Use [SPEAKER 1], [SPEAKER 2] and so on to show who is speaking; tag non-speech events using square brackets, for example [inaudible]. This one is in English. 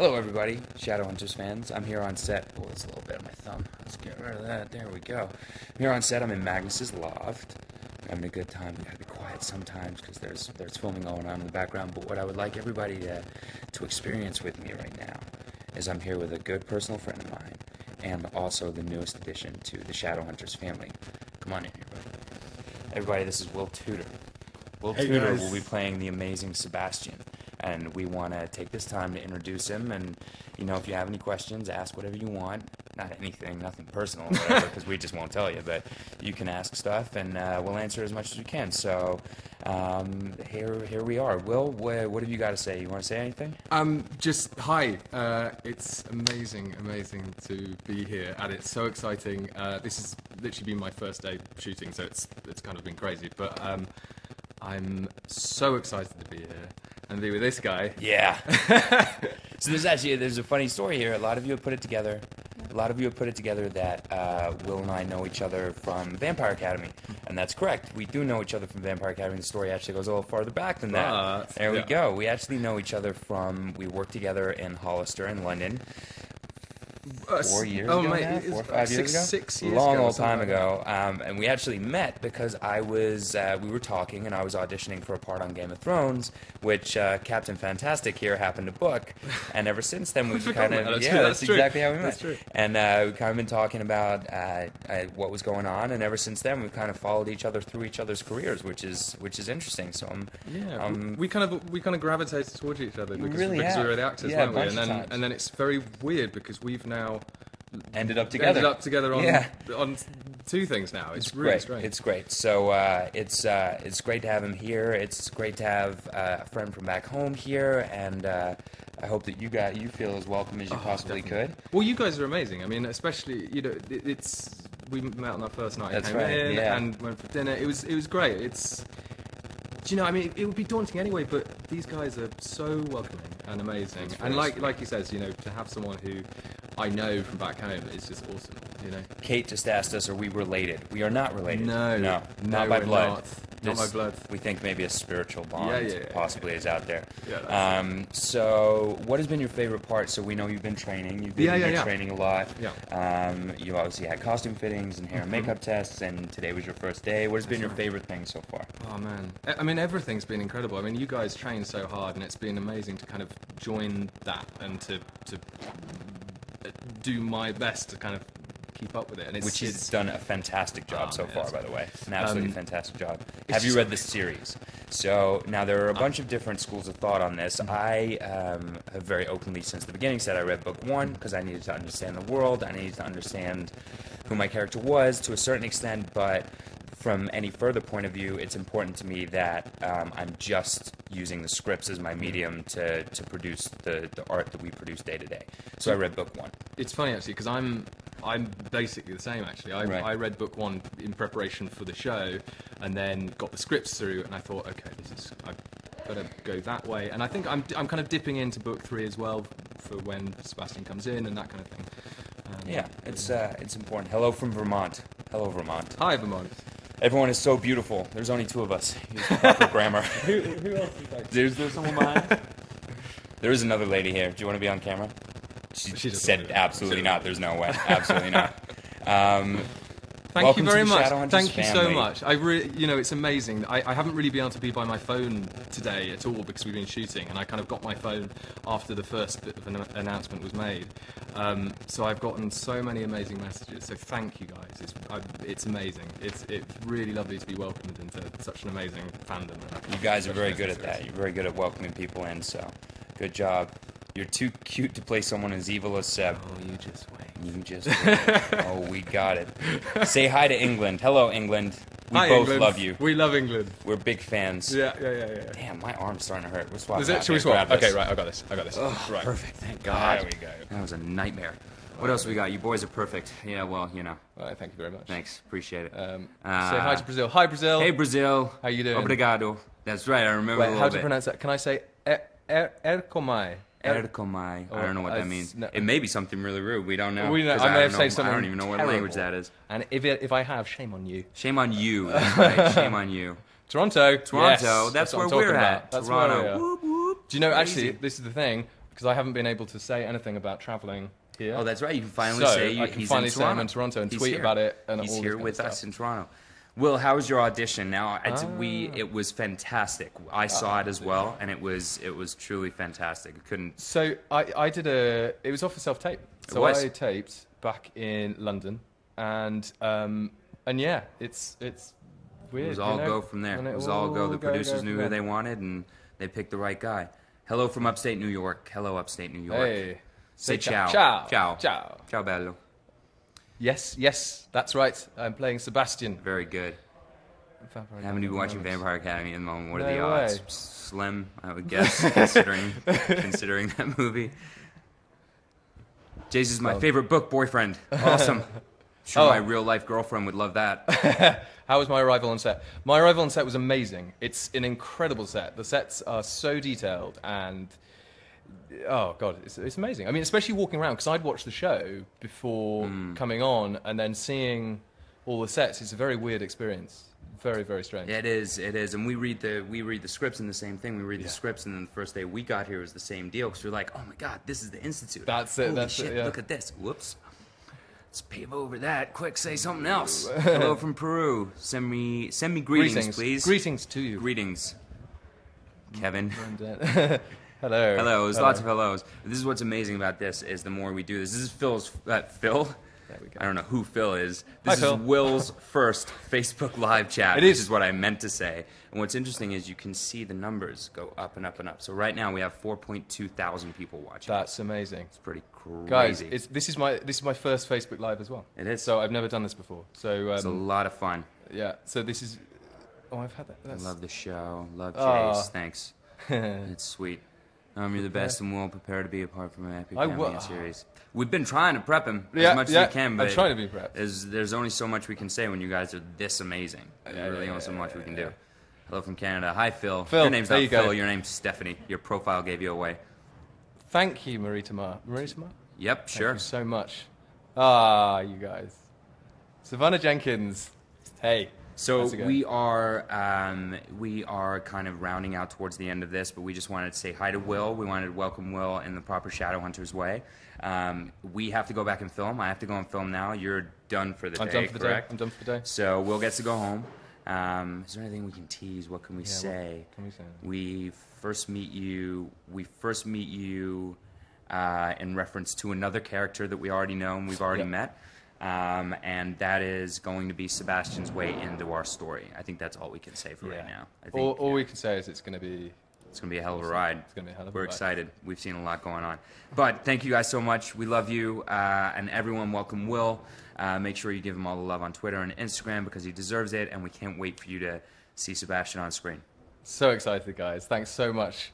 [SPEAKER 1] Hello, everybody, Shadowhunters fans. I'm here on set. Oh, that's a little bit of my thumb. Let's get rid of that. There we go. I'm here on set. I'm in Magnus's loft. We're having a good time. We gotta be quiet sometimes because there's there's filming going on in the background. But what I would like everybody to to experience with me right now is I'm here with a good personal friend of mine and also the newest addition to the Shadowhunters family. Come on in here, buddy. Everybody, this is Will Tudor. Will
[SPEAKER 2] Hey,
[SPEAKER 1] Tudor
[SPEAKER 2] guys.
[SPEAKER 1] will be playing the amazing Sebastian. And we want to take this time to introduce him. And, you know, if you have any questions, ask whatever you want. Not anything, nothing personal, because [laughs] we just won't tell you. But you can ask stuff, and uh, we'll answer as much as we can. So um, here, here we are. Will, wha- what have you got to say? You want to say anything?
[SPEAKER 2] Um, just hi. Uh, it's amazing, amazing to be here, and it's so exciting. Uh, this has literally been my first day shooting, so it's it's kind of been crazy. But um, I'm so excited to be here and be with this guy.
[SPEAKER 1] Yeah. [laughs] so there's actually there's a funny story here. A lot of you have put it together. A lot of you have put it together that uh, Will and I know each other from Vampire Academy, and that's correct. We do know each other from Vampire Academy. The story actually goes a little farther back than that.
[SPEAKER 2] But,
[SPEAKER 1] there we go. We actually know each other from we worked together in Hollister in London
[SPEAKER 2] Uh,
[SPEAKER 1] four years
[SPEAKER 2] oh,
[SPEAKER 1] ago
[SPEAKER 2] mate,
[SPEAKER 1] now, four or five years
[SPEAKER 2] six,
[SPEAKER 1] ago,
[SPEAKER 2] Six years
[SPEAKER 1] long
[SPEAKER 2] ago.
[SPEAKER 1] old time ago. Um, and we actually met because I was uh, we were talking and I was auditioning for a part on Game of Thrones, which uh, Captain Fantastic here happened to book. [laughs] And ever since then we've [laughs] kind of
[SPEAKER 2] that.
[SPEAKER 1] yeah,
[SPEAKER 2] That's
[SPEAKER 1] that's,
[SPEAKER 2] true.
[SPEAKER 1] exactly how we met.
[SPEAKER 2] That's true.
[SPEAKER 1] And uh, we've kind of been talking about uh, uh, what was going on, and ever since then we've kind of followed each other through each other's careers, which is which is interesting. So I'm
[SPEAKER 2] Yeah,
[SPEAKER 1] um,
[SPEAKER 2] we kind of we kind of gravitated towards each other
[SPEAKER 1] We
[SPEAKER 2] because,
[SPEAKER 1] really
[SPEAKER 2] because we were the actors,
[SPEAKER 1] yeah,
[SPEAKER 2] weren't we? And then
[SPEAKER 1] times.
[SPEAKER 2] and then it's very weird because we've now
[SPEAKER 1] ended up together.
[SPEAKER 2] ended up together on
[SPEAKER 1] Yeah.
[SPEAKER 2] on two things now. It's,
[SPEAKER 1] It's
[SPEAKER 2] really
[SPEAKER 1] great.
[SPEAKER 2] strange.
[SPEAKER 1] It's great. So uh, it's uh, it's great to have him here. It's great to have uh, a friend from back home here, and uh, I hope that you got you feel as welcome as you
[SPEAKER 2] Oh,
[SPEAKER 1] possibly
[SPEAKER 2] definitely.
[SPEAKER 1] could.
[SPEAKER 2] Well, you guys are amazing. I mean, especially you know, it, it's we met on our first night.
[SPEAKER 1] That's right,
[SPEAKER 2] in
[SPEAKER 1] yeah.
[SPEAKER 2] and went for dinner. It was it was great. It's do you know? I mean, it would be daunting anyway, but these guys are so welcoming and amazing. And like like he says, you know, to have someone who I know from back home is just awesome. You know.
[SPEAKER 1] Kate just asked us, "Are we related?" We are not related.
[SPEAKER 2] No,
[SPEAKER 1] no,
[SPEAKER 2] no,
[SPEAKER 1] not by blood.
[SPEAKER 2] not. Not by blood.
[SPEAKER 1] We think maybe a spiritual bond
[SPEAKER 2] Yeah, yeah, yeah,
[SPEAKER 1] possibly is out there.
[SPEAKER 2] Yeah,
[SPEAKER 1] um, so, what has been your favorite part? So we know you've been training. You've been,
[SPEAKER 2] Yeah, yeah,
[SPEAKER 1] training a lot.
[SPEAKER 2] Yeah.
[SPEAKER 1] Um, you obviously had costume fittings and hair and
[SPEAKER 2] Mm-hmm.
[SPEAKER 1] makeup tests, and today was your first day. What has been your
[SPEAKER 2] right.
[SPEAKER 1] favorite thing so far?
[SPEAKER 2] Oh man, I I mean everything's been incredible. I mean you guys train so hard, and it's been amazing to kind of join that and to to do my best to kind of keep up with it. And it's,
[SPEAKER 1] Which has done a fantastic job
[SPEAKER 2] Oh,
[SPEAKER 1] so
[SPEAKER 2] man,
[SPEAKER 1] far, by the way. An absolutely
[SPEAKER 2] Um,
[SPEAKER 1] fantastic job. Have you read the series? So now there are a bunch of different schools of thought on this.
[SPEAKER 2] Mm-hmm.
[SPEAKER 1] I um, have very openly since the beginning said I read book one because I needed to understand the world. I needed to understand who my character was to a certain extent, but from any further point of view, it's important to me that um, I'm just using the scripts as my medium to, to produce the, the art that we produce day to day. So I read book one.
[SPEAKER 2] it's funny actually because I'm I'm basically the same actually. I,
[SPEAKER 1] Right.
[SPEAKER 2] I read book one in preparation for the show, and then got the scripts through, and I thought, okay, this is I better go that way. And I think I'm I'm kind of dipping into book three as well for when Sebastian comes in and that kind of thing. Um,
[SPEAKER 1] Yeah, it's uh, it's important. Hello from Vermont. Hello, Vermont.
[SPEAKER 2] Hi, Vermont.
[SPEAKER 1] Everyone is so beautiful. There's only two of us. Use proper [laughs] grammar.
[SPEAKER 2] who, who else is like?
[SPEAKER 1] There's there's someone behind. [laughs] There is another lady here. Do you want to be on camera? She,
[SPEAKER 2] She
[SPEAKER 1] said
[SPEAKER 2] wanna do it.
[SPEAKER 1] absolutely not. There's no way. Absolutely not. Um,
[SPEAKER 2] Thank
[SPEAKER 1] Welcome
[SPEAKER 2] you very much. Thank you so much. I re- you know, it's amazing. I, I haven't really been able to be by my phone today at all because we've been shooting, and I kind of got my phone after the first bit of an announcement was made. Um, so I've gotten so many amazing messages. So thank you guys. It's I, it's amazing. It's it's really lovely to be welcomed into such an amazing fandom.
[SPEAKER 1] you guys are very good at that. You're very good at welcoming people in. So, good job. You're too cute to play someone as evil as Seb.
[SPEAKER 2] Oh, you just wait.
[SPEAKER 1] You just. [laughs] oh, we got it. Say hi to England. Hello, England. We
[SPEAKER 2] Hi,
[SPEAKER 1] both
[SPEAKER 2] England.
[SPEAKER 1] love you.
[SPEAKER 2] We love England.
[SPEAKER 1] We're big fans.
[SPEAKER 2] Yeah, yeah, yeah, yeah.
[SPEAKER 1] Damn, my arm's starting to hurt. We're swapping.
[SPEAKER 2] Is it? Should we swap? Okay, right. I got this. I got this. right.
[SPEAKER 1] Perfect. Thank God.
[SPEAKER 2] There we go.
[SPEAKER 1] That was a nightmare. What else we got? You boys are perfect. Yeah, well, you know.
[SPEAKER 2] All right. Thank you very much.
[SPEAKER 1] Thanks. Appreciate it.
[SPEAKER 2] Um,
[SPEAKER 1] Uh,
[SPEAKER 2] say hi to Brazil. Hi, Brazil.
[SPEAKER 1] hey, Brazil.
[SPEAKER 2] How you doing?
[SPEAKER 1] Obrigado. That's right. I remember a
[SPEAKER 2] Wait, how do
[SPEAKER 1] you
[SPEAKER 2] pronounce that? Can I say er, er, erchomai? Er- Erchomai.
[SPEAKER 1] I don't know what that means.
[SPEAKER 2] no.
[SPEAKER 1] it may be something really rude. We don't know.
[SPEAKER 2] We know-
[SPEAKER 1] 'Cause
[SPEAKER 2] I may
[SPEAKER 1] don't
[SPEAKER 2] have said
[SPEAKER 1] know- I don't even know what language that
[SPEAKER 2] terrible.
[SPEAKER 1] is.
[SPEAKER 2] And if it, if I have, shame on you.
[SPEAKER 1] Shame on you. That's [laughs] right. Shame on you.
[SPEAKER 2] Toronto.
[SPEAKER 1] Toronto.
[SPEAKER 2] Yes,
[SPEAKER 1] that's,
[SPEAKER 2] what
[SPEAKER 1] where
[SPEAKER 2] I'm
[SPEAKER 1] we're
[SPEAKER 2] talking
[SPEAKER 1] at.
[SPEAKER 2] about. That's
[SPEAKER 1] Toronto.
[SPEAKER 2] where we are.
[SPEAKER 1] Whoop, whoop.
[SPEAKER 2] Do you know?
[SPEAKER 1] Crazy.
[SPEAKER 2] Actually, this is the thing. because I haven't been able to say anything about traveling here.
[SPEAKER 1] Oh, that's right. You can finally
[SPEAKER 2] So,
[SPEAKER 1] say you,
[SPEAKER 2] I can
[SPEAKER 1] he's
[SPEAKER 2] finally
[SPEAKER 1] in
[SPEAKER 2] say I'm in Toronto and
[SPEAKER 1] He's
[SPEAKER 2] tweet
[SPEAKER 1] here.
[SPEAKER 2] about it and
[SPEAKER 1] he's
[SPEAKER 2] all this
[SPEAKER 1] here
[SPEAKER 2] kind of
[SPEAKER 1] with us in Toronto. Will, how was your audition? Now, it's,
[SPEAKER 2] Ah.
[SPEAKER 1] we it was fantastic. I saw it as well, and it was it was truly fantastic. I couldn't.
[SPEAKER 2] So I, I did a. It was off a self tape. So. I taped back in London, and um, and yeah, it's it's weird.
[SPEAKER 1] It was
[SPEAKER 2] you
[SPEAKER 1] all
[SPEAKER 2] know?
[SPEAKER 1] go from there.
[SPEAKER 2] And
[SPEAKER 1] It was all go. The
[SPEAKER 2] go,
[SPEAKER 1] producers
[SPEAKER 2] go
[SPEAKER 1] knew who they wanted, and they picked the right guy. Hello from upstate New York. Hello, upstate New York.
[SPEAKER 2] Hey,
[SPEAKER 1] Say ciao.
[SPEAKER 2] ciao,
[SPEAKER 1] Ciao.
[SPEAKER 2] ciao.
[SPEAKER 1] Ciao, bello.
[SPEAKER 2] Yes, yes, that's right. I'm playing Sebastian.
[SPEAKER 1] Very good.
[SPEAKER 2] Vampire
[SPEAKER 1] I haven't even watching. Vampire Academy at the moment. What are
[SPEAKER 2] No
[SPEAKER 1] the odds?
[SPEAKER 2] way.
[SPEAKER 1] Slim, I would guess, [laughs] considering considering that movie. Jace is my
[SPEAKER 2] Well-
[SPEAKER 1] favorite book, boyfriend. Awesome. [laughs] Sure,
[SPEAKER 2] Oh.
[SPEAKER 1] my real life girlfriend would love that. [laughs]
[SPEAKER 2] How was my arrival on set? My arrival on set was amazing. It's an incredible set. The sets are so detailed and oh god, it's, it's amazing. I mean, especially walking around because I'd watched the show before
[SPEAKER 1] Hmm.
[SPEAKER 2] coming on and then seeing all the sets. It's a very weird experience. Very very strange.
[SPEAKER 1] It is, it is, and we read the we read the scripts and the same thing. We read
[SPEAKER 2] Yeah.
[SPEAKER 1] the scripts, and then the first day we got here was the same deal because we're like, oh my god, this is the institute.
[SPEAKER 2] That's it,
[SPEAKER 1] Holy
[SPEAKER 2] that's it,
[SPEAKER 1] shit,
[SPEAKER 2] yeah.
[SPEAKER 1] Look at this. Whoops. Let's pave over that. Quick, say something [laughs] else. Hello from Peru. Send me send me greetings, please.
[SPEAKER 2] Greetings to you.
[SPEAKER 1] Greetings, Kevin. [laughs]
[SPEAKER 2] Uh, hello.
[SPEAKER 1] Hellos, lots of hellos. This is what's amazing about this is the more we do this. This is Phil's uh, Phil.
[SPEAKER 2] There we go.
[SPEAKER 1] I don't know who Phil is.
[SPEAKER 2] Hi,
[SPEAKER 1] This is
[SPEAKER 2] Phil.
[SPEAKER 1] Will's first Facebook live chat,
[SPEAKER 2] It
[SPEAKER 1] which
[SPEAKER 2] is.
[SPEAKER 1] is what I meant to say. And what's interesting is you can see the numbers go up and up and up. So right now we have 4.2 thousand people watching.
[SPEAKER 2] That's amazing.
[SPEAKER 1] It's pretty crazy.
[SPEAKER 2] Guys, it's, this is my this is my first Facebook Live as well.
[SPEAKER 1] It is.
[SPEAKER 2] So I've never done this before. So
[SPEAKER 1] It's a
[SPEAKER 2] um,
[SPEAKER 1] lot of fun.
[SPEAKER 2] yeah. So this is. Oh, I've had that.
[SPEAKER 1] I love the show. Love Jace.
[SPEAKER 2] Aw.
[SPEAKER 1] Thanks. [laughs] It's sweet. Um, you're the best, and we'll prepare to be a part from an epic
[SPEAKER 2] I will-
[SPEAKER 1] series. We've been trying to prep him
[SPEAKER 2] Yeah,
[SPEAKER 1] as much
[SPEAKER 2] yeah,
[SPEAKER 1] as we can,
[SPEAKER 2] I'm
[SPEAKER 1] but
[SPEAKER 2] trying to be prepped.
[SPEAKER 1] There's, there's only so much we can say when you guys are this amazing. There's
[SPEAKER 2] Yeah,
[SPEAKER 1] really only so much we can do. Hello from Canada. Hi, Phil.
[SPEAKER 2] Phil,
[SPEAKER 1] Your name's not
[SPEAKER 2] you go.
[SPEAKER 1] Phil. Your name's Stephanie. Your profile gave you away.
[SPEAKER 2] Thank you, Marie Tamar. Marie Tamar?
[SPEAKER 1] Yep, sure.
[SPEAKER 2] Thank you so much. Ah, you guys. Savannah Jenkins. Hey.
[SPEAKER 1] So
[SPEAKER 2] How's it going?
[SPEAKER 1] we are um, we are kind of rounding out towards the end of this, but we just wanted to say hi to Will. We wanted to welcome Will in the proper Shadowhunters way. Um, we have to go back and film. I have to go and film now. You're done for the
[SPEAKER 2] I'm
[SPEAKER 1] day,
[SPEAKER 2] done for the
[SPEAKER 1] correct?
[SPEAKER 2] day. I'm done for the day.
[SPEAKER 1] So Will gets to go home. Um, is there anything we can tease? What can we
[SPEAKER 2] Yeah, what
[SPEAKER 1] say?
[SPEAKER 2] can we say?
[SPEAKER 1] We first meet you. We first meet you uh, in reference to another character that we already know and we've already
[SPEAKER 2] Yeah.
[SPEAKER 1] met, um, and that is going to be Sebastian's way into our story. I think that's all we can say for right now. I think
[SPEAKER 2] all all
[SPEAKER 1] yeah,
[SPEAKER 2] we can say is it's going to be.
[SPEAKER 1] it's going to be a hell of a ride.
[SPEAKER 2] It's going to be a hell of a
[SPEAKER 1] We're
[SPEAKER 2] ride.
[SPEAKER 1] excited. We've seen a lot going on. But thank you guys so much. We love you. Uh, and everyone, welcome Will. Uh, make sure you give him all the love on Twitter and Instagram because he deserves it. And we can't wait for you to see Sebastian on screen.
[SPEAKER 2] So excited, guys. Thanks so much.